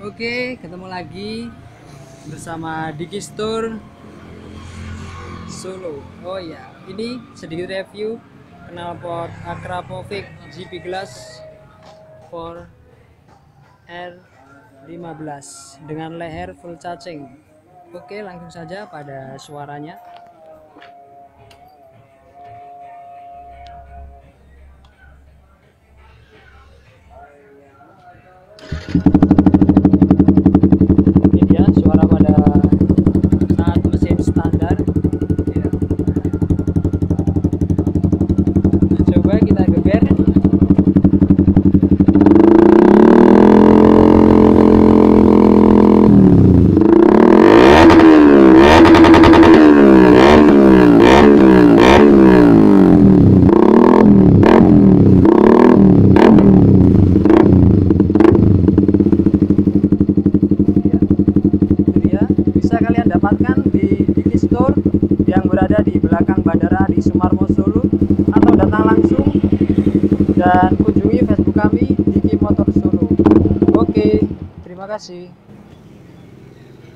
Oke, ketemu lagi bersama Diki Store Solo. Oh ya, ini sedikit review knalpot Akrapovic GP Glass for R15 dengan leher full charging. Oke, langsung saja pada suaranya. ini bisa kalian dapatkan di Diki Store yang berada di belakang bandara di Sumarmo Solo atau datang langsung dan kunjungi Facebook kami Diki Motor Solo. Oke, terima kasih.